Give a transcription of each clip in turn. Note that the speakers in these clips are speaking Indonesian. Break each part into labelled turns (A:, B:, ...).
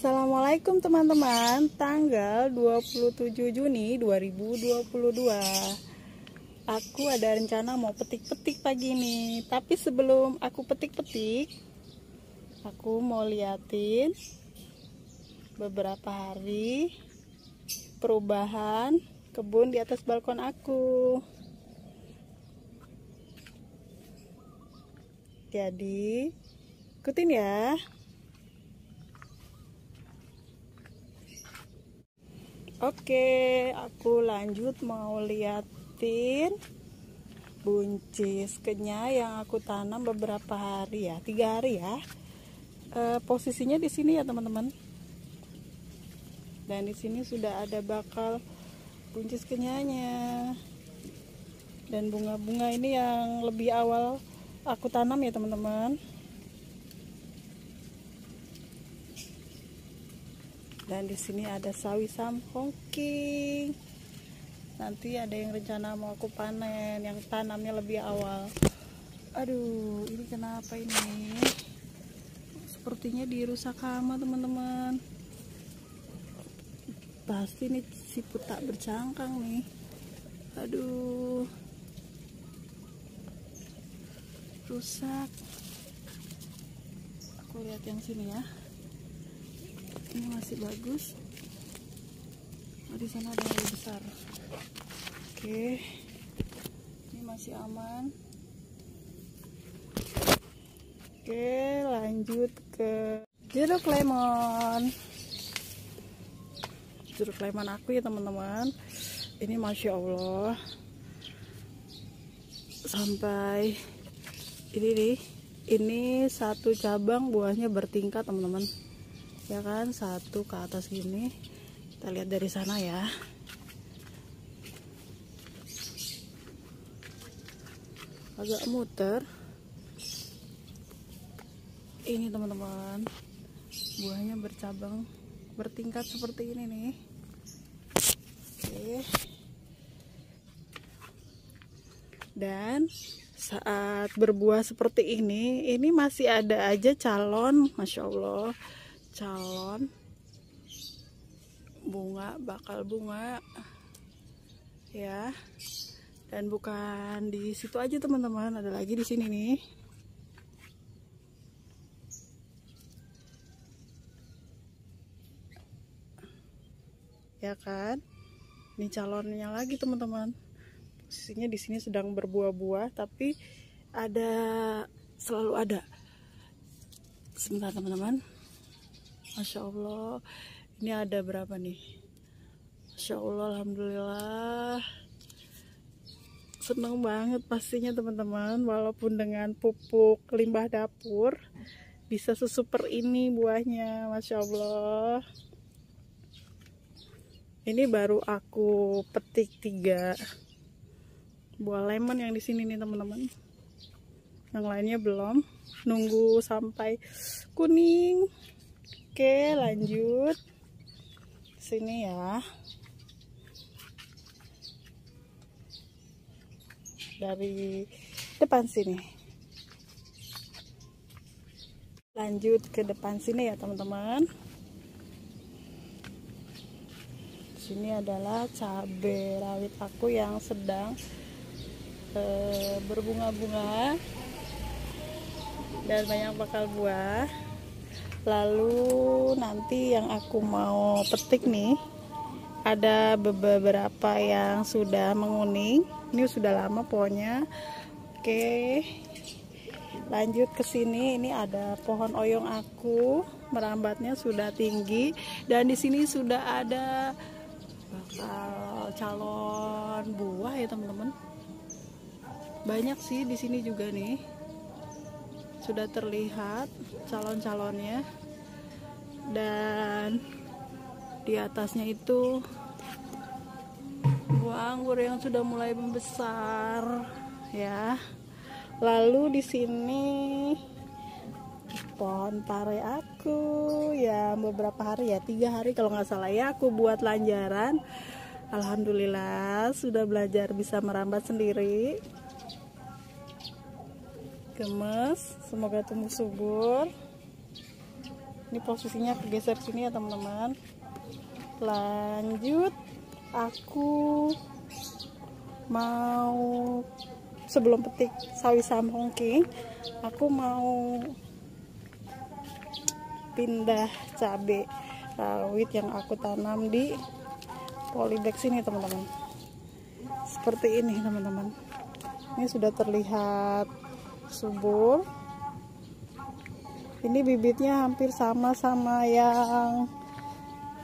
A: Assalamualaikum teman-teman. Tanggal 27 Juni 2022 Aku ada rencana mau petik-petik pagi ini. Tapi sebelum aku petik-petik Aku mau liatin Beberapa hari Perubahan Kebun di atas balkon aku. Jadi Ikutin ya Oke, aku lanjut mau liatin buncis kenya yang aku tanam beberapa hari ya, tiga hari ya. E, posisinya di sini ya teman-teman. Dan di sini sudah ada bakal buncis kenyanya. Dan bunga-bunga ini yang lebih awal aku tanam ya teman-teman. Dan di sini ada sawi samhongking nanti ada yang rencana mau aku panen yang tanamnya lebih awal. Aduh ini kenapa ini? Sepertinya dirusak hama teman-teman. Pasti nih siput tak bercangkang nih. Aduh. Rusak. Aku lihat yang sini ya ini masih bagus. Oh, di sana ada yang lebih besar. Oke. Ini masih aman. Oke lanjut ke jeruk lemon. Jeruk lemon aku ya teman-teman. Ini masya Allah. Sampai ini nih. Ini satu cabang buahnya bertingkat teman-teman ya kan satu ke atas gini. Kita lihat dari sana ya. Agak muter. Ini teman-teman. Buahnya bercabang bertingkat seperti ini nih. Oke. Dan saat berbuah seperti ini ini masih ada aja calon Masya Allah calon bunga bakal bunga. Ya. Dan bukan di situ aja teman-teman. Ada lagi di sini nih. Ya kan? Ini calonnya lagi teman-teman. Posisinya di sini sedang berbuah-buah tapi ada selalu ada. Sebentar teman-teman Masya Allah. Ini ada berapa nih? Masya Allah Alhamdulillah. Seneng banget pastinya teman-teman. Walaupun dengan pupuk limbah dapur bisa sesuper ini buahnya. Masya Allah. Ini baru aku petik tiga buah lemon yang di sini nih teman-teman. Yang lainnya belum. Nunggu sampai kuning Oke, lanjut. Sini ya. Dari depan sini. Lanjut ke depan sini ya, teman-teman. Sini adalah cabai rawit aku yang sedang uh, berbunga-bunga dan banyak bakal buah lalu nanti yang aku mau petik nih ada beberapa yang sudah menguning. Ini sudah lama pohonnya. Oke lanjut ke sini. Ini ada pohon oyong aku. Merambatnya sudah tinggi. Dan di sini sudah ada bakal calon buah ya teman-teman. Banyak sih di sini juga nih sudah terlihat calon-calonnya. Dan di atasnya itu buah anggur yang sudah mulai membesar ya. Lalu di sini pohon pare aku ya beberapa hari ya tiga hari kalau nggak salah ya aku buat lanjaran. Alhamdulillah sudah belajar bisa merambat sendiri gemes semoga tumbuh subur. Ini posisinya kegeser sini ya teman-teman. Lanjut aku mau sebelum petik sawi samhongking aku mau pindah cabai rawit yang aku tanam di polybag sini teman-teman. Seperti ini teman-teman. Ini sudah terlihat subur. Ini bibitnya hampir sama sama yang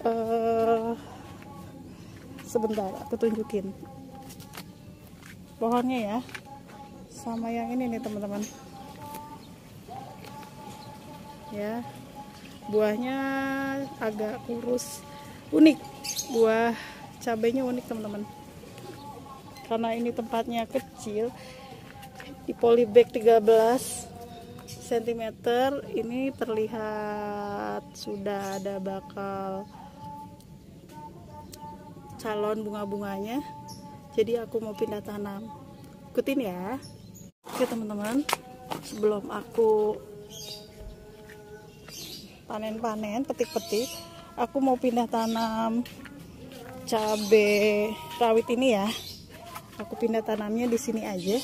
A: uh, sebentar aku tunjukin. Pohonnya ya sama yang ini nih teman-teman. Ya buahnya agak kurus unik. Buah cabenya unik teman-teman. Karena ini tempatnya kecil di polybag 13 cm ini terlihat sudah ada bakal calon bunga-bunganya. Jadi aku mau pindah tanam. Ikutin ya. Oke teman-teman. Sebelum aku panen-panen petik-petik aku mau pindah tanam cabe rawit ini ya. Aku pindah tanamnya di sini aja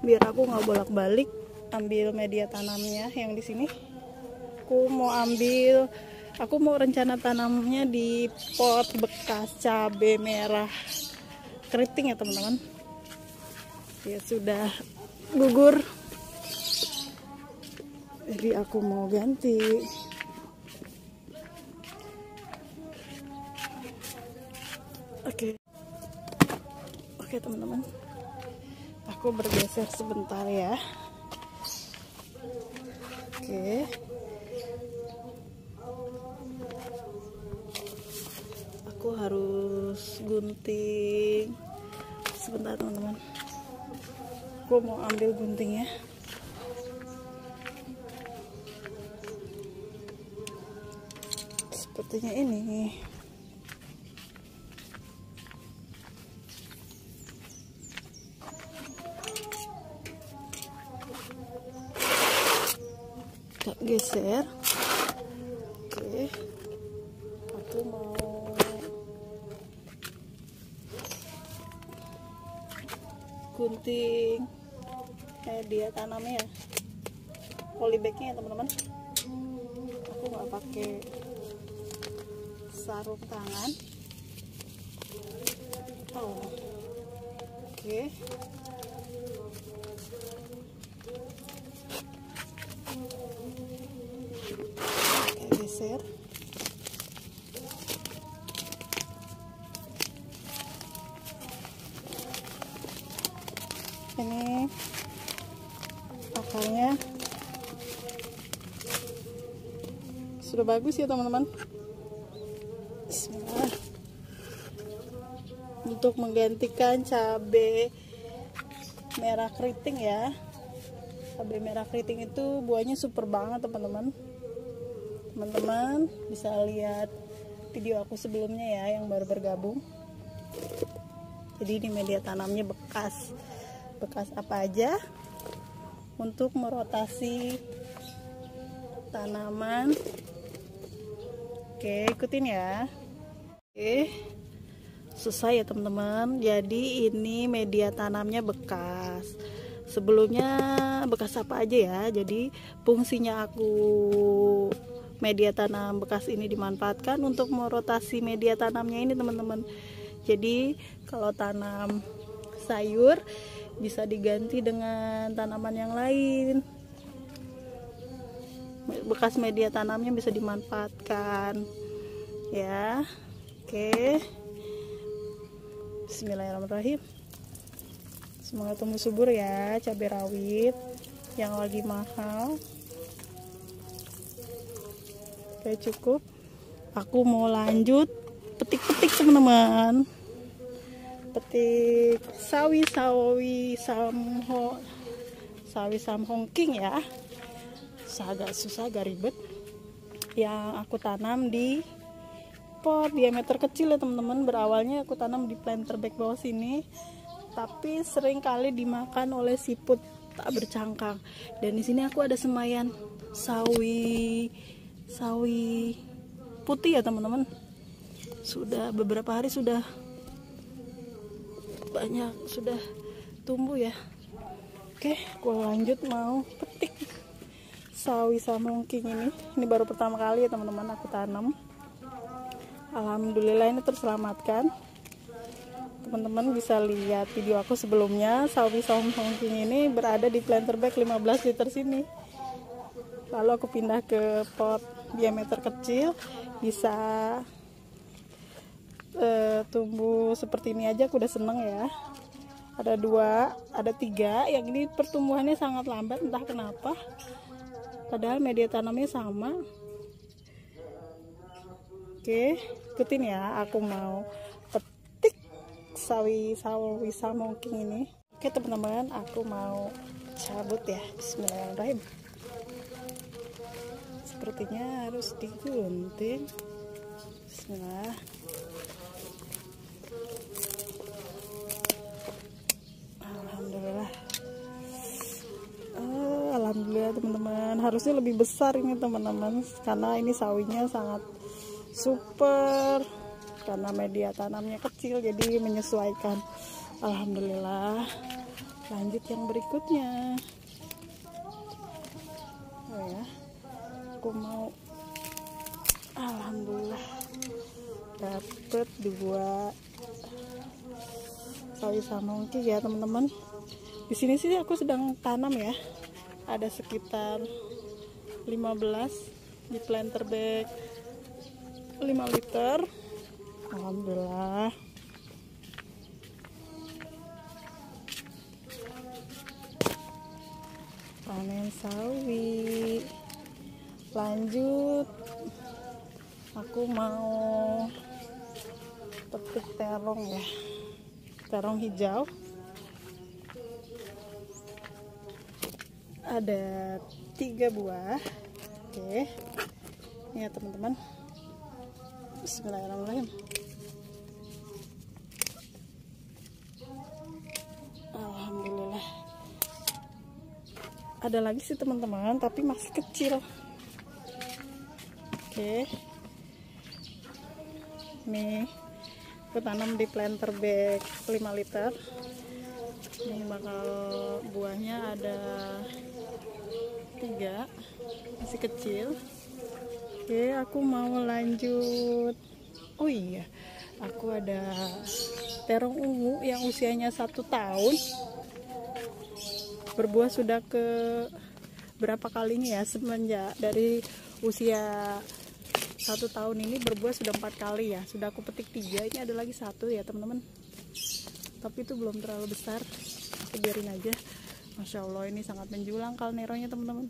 A: biar aku nggak bolak-balik ambil media tanamnya yang di sini. Aku mau ambil aku mau rencana tanamnya di pot bekas cabe merah keriting ya teman-teman. Ya sudah gugur. Jadi aku mau ganti. Oke. Oke teman-teman aku bergeser sebentar ya. Oke. Aku harus gunting. Sebentar teman-teman. Aku mau ambil guntingnya sepertinya ini geser. Oke. Aku mau gunting. Kayak dia tanamnya ya. Polybagnya ya teman-teman. Aku nggak pakai sarung tangan. Oh oke. Geser ini akarnya sudah bagus ya teman-teman. Untuk menggantikan cabai merah keriting ya. Cabai merah keriting itu buahnya super banget teman-teman teman-teman bisa lihat video aku sebelumnya ya yang baru bergabung. Jadi ini media tanamnya bekas. Bekas apa aja? Untuk merotasi tanaman. Oke ikutin ya. Oke selesai ya teman-teman. Jadi ini media tanamnya bekas. Sebelumnya bekas apa aja ya? Jadi fungsinya aku media tanam bekas ini dimanfaatkan untuk merotasi media tanamnya ini teman-teman. Jadi kalau tanam sayur bisa diganti dengan tanaman yang lain. Bekas media tanamnya bisa dimanfaatkan. Ya oke. Bismillahirrahmanirrahim. Semoga tumbuh subur ya cabai rawit yang lagi mahal oke cukup. Aku mau lanjut. Petik-petik teman-teman. Petik. Sawi sawi samho sawi samhongking ya agak susah agak ribet. Yang aku tanam di pot. Diameter kecil ya teman-teman. Berawalnya aku tanam di planter bag bawah sini. Tapi sering kali dimakan oleh siput tak bercangkang. Dan di sini aku ada semayan sawi sawi putih ya teman-teman. Sudah beberapa hari sudah banyak sudah tumbuh ya. Oke gue lanjut mau petik sawi samongking ini. Ini baru pertama kali ya teman-teman aku tanam. Alhamdulillah ini terselamatkan. Teman-teman bisa lihat video aku sebelumnya sawi samongking ini berada di planter bag 15 liter sini. Lalu aku pindah ke pot diameter kecil bisa uh, tumbuh seperti ini aja aku udah seneng ya. Ada dua ada tiga. Yang ini pertumbuhannya sangat lambat entah kenapa. Padahal media tanamnya sama. Oke ikutin ya aku mau petik sawi sawi samongking ini. Oke teman-teman aku mau cabut ya. Bismillahirrahmanirrahim sepertinya harus digunting. Bismillah alhamdulillah. Teman-teman. Harusnya lebih besar ini teman-teman karena ini sawinya sangat super karena media tanamnya kecil jadi menyesuaikan. Alhamdulillah. Lanjut yang berikutnya. Oh ya aku mau. Alhamdulillah. Dapet dua. Sawi samongki ya teman-teman. Di sini sih aku sedang tanam ya. Ada sekitar 15 di planter bag. 5 liter. Alhamdulillah. Panen sawi lanjut. Aku mau petik terong ya. Terong hijau. Ada tiga buah. Oke. Ini ya teman-teman. Bismillahirrahmanirrahim. Alhamdulillah. Ada lagi sih teman-teman tapi masih kecil nih aku tanam di planter bag 5 liter. Ini bakal buahnya ada tiga masih kecil. Oke aku mau lanjut. Oh iya aku ada terong ungu yang usianya satu tahun. Berbuah sudah ke berapa kalinya ya semenjak dari usia satu tahun ini berbuah sudah empat kali ya. Sudah aku petik tiga ini ada lagi satu ya teman-teman. Tapi itu belum terlalu besar. Biarin aja. Masya Allah ini sangat menjulang kalneronya teman-teman.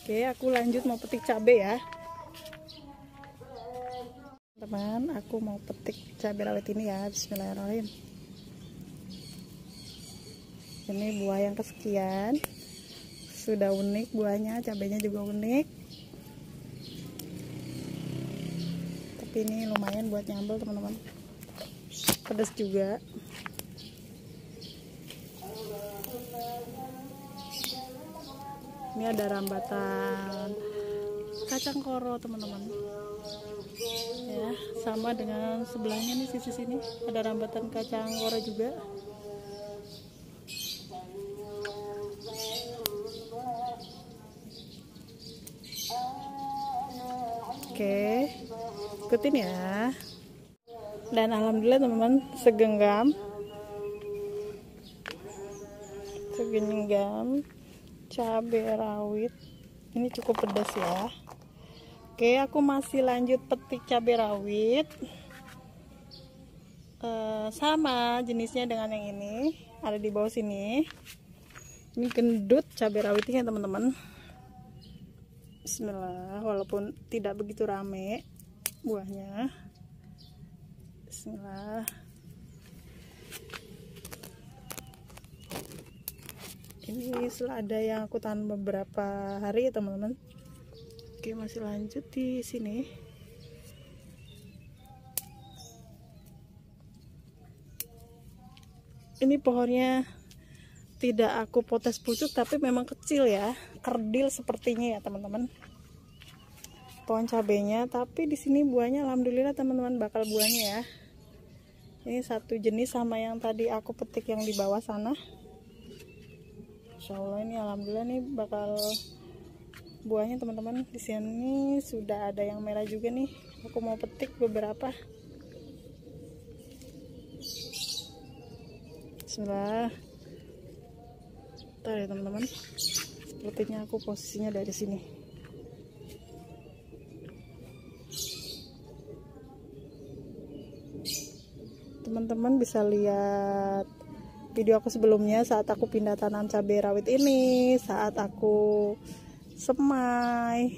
A: Oke aku lanjut mau petik cabai ya. Teman aku mau petik cabai rawit ini ya. Bismillahirrahmanirrahim. Ini buah yang kesekian. Sudah unik buahnya cabainya juga unik tapi ini lumayan buat nyambel teman-teman. Pedas juga. Ini ada rambatan kacang koro teman-teman. Ya sama dengan sebelahnya nih sisi sini. Ada rambatan kacang koro juga oke ikutin ya. Dan alhamdulillah teman-teman segenggam. Segenggam cabai rawit. Ini cukup pedas ya. Oke aku masih lanjut petik cabai rawit. E, sama jenisnya dengan yang ini. Ada di bawah sini. Ini gendut cabai rawitnya teman-teman. Bismillah walaupun tidak begitu rame buahnya. Bismillah. Ini selada yang aku tanam beberapa hari ya teman-teman. Oke masih lanjut di sini. Ini pohonnya tidak aku potes pucuk tapi memang kecil ya. Kerdil sepertinya ya teman-teman pohon cabenya tapi di sini buahnya alhamdulillah teman-teman bakal buahnya ya. Ini satu jenis sama yang tadi aku petik yang di bawah sana. Insya Allah ini alhamdulillah nih bakal buahnya teman-teman di sini sudah ada yang merah juga nih. Aku mau petik beberapa. Bismillah. Bentar ya teman-teman. Sepertinya aku posisinya dari sini. Teman-teman bisa lihat video aku sebelumnya saat aku pindah tanam cabai rawit ini, saat aku semai.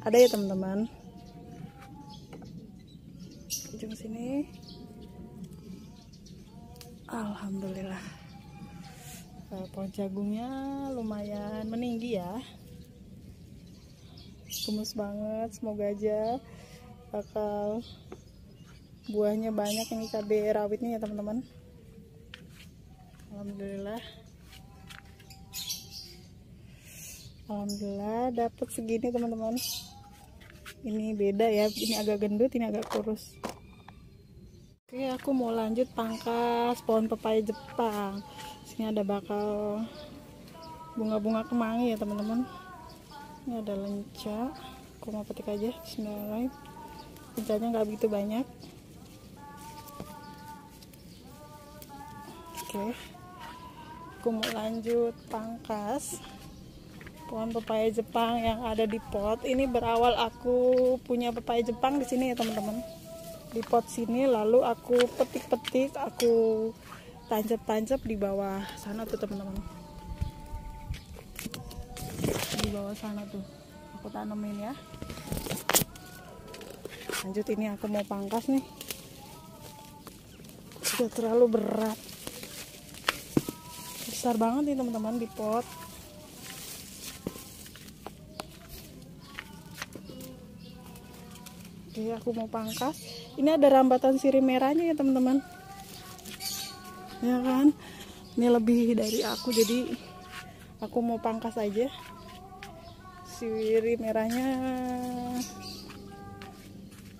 A: Ada ya teman-teman. Ujung sini. Alhamdulillah uh, pohon jagungnya lumayan meninggi ya gemes banget semoga aja bakal buahnya banyak ini cabai rawitnya ya teman-teman. Alhamdulillah. Alhamdulillah dapat segini teman-teman. Ini beda ya ini agak gendut ini agak kurus. Oke aku mau lanjut pangkas pohon pepaya Jepang. Sini ada bakal bunga-bunga kemangi ya teman-teman. Ini ada lenca. Aku mau petik aja bismillahirrahmanirrahim. Lencanya nggak begitu banyak oke. Aku mau lanjut pangkas. Pohon pepaya Jepang yang ada di pot. Ini berawal aku punya pepaya Jepang di sini ya teman-teman. Di pot sini lalu aku petik-petik aku tancap-tancap di bawah sana tuh teman-teman. Di bawah sana tuh. Aku tanemin ya. Lanjut ini aku mau pangkas nih. Sudah terlalu berat besar banget nih teman-teman di pot. Oke, aku mau pangkas. Ini ada rambatan sirih merahnya ya, teman-teman. Ya kan? Ini lebih dari aku jadi aku mau pangkas aja siri merahnya.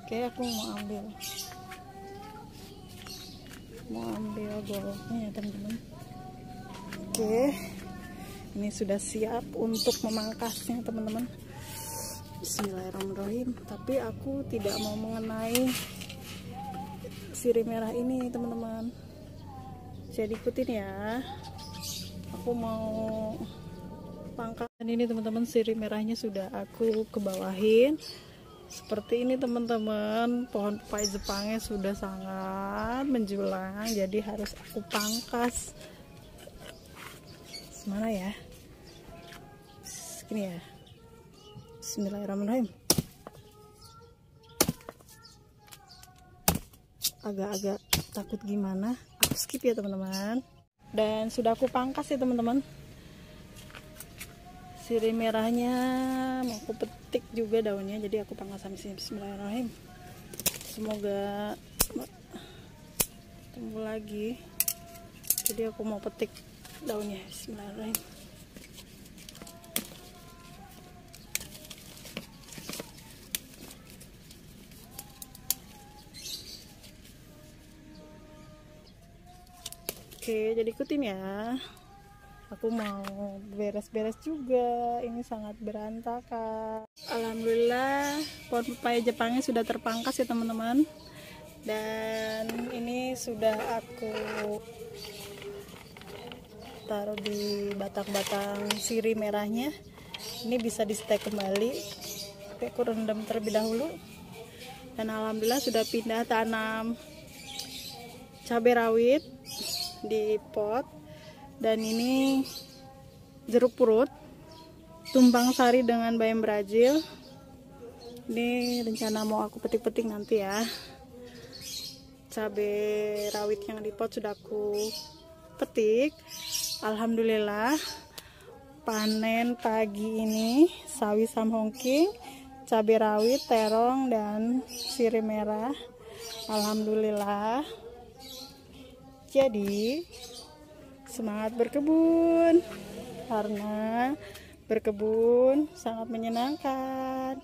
A: Oke aku mau ambil. Mau ambil goloknya ya teman-teman oke. Ini sudah siap untuk memangkasnya teman-teman. Bismillahirrahmanirrahim. Tapi aku tidak mau mengenai sirih merah ini teman-teman. Jadi ikutin ya. Aku mau pangkat ini teman-teman. Sirih merahnya sudah aku kebawahin. Seperti ini teman-teman. Pohon pepaya Jepangnya sudah sangat menjulang jadi harus aku pangkas mana ya? Segini ya. Bismillahirrahmanirrahim. Agak-agak takut gimana? Aku skip ya teman-teman. Dan sudah aku pangkas ya teman-teman. Sirih merahnya mau aku petik juga daunnya jadi aku pangkas sampai sini Bismillahirrahmanirrahim. Semoga tumbuh lagi. Jadi aku mau petik daunnya Bismillahirrahmanirrahim Oke, jadi ikutin ya. Aku mau beres-beres juga. Ini sangat berantakan. Alhamdulillah, pohon pepaya Jepangnya sudah terpangkas ya teman-teman. Dan ini sudah aku taruh di batang-batang siri merahnya. Ini bisa di stek kembali. Oke, aku rendam terlebih dahulu. Dan alhamdulillah sudah pindah tanam cabai rawit di pot dan ini jeruk purut tumpang sari dengan bayam Brazil ini rencana mau aku petik-petik nanti ya cabai rawit yang di pot sudah aku petik Alhamdulillah panen pagi ini sawi samhongking cabai rawit terong dan sirih merah. Alhamdulillah. Jadi semangat berkebun. Karena berkebun sangat menyenangkan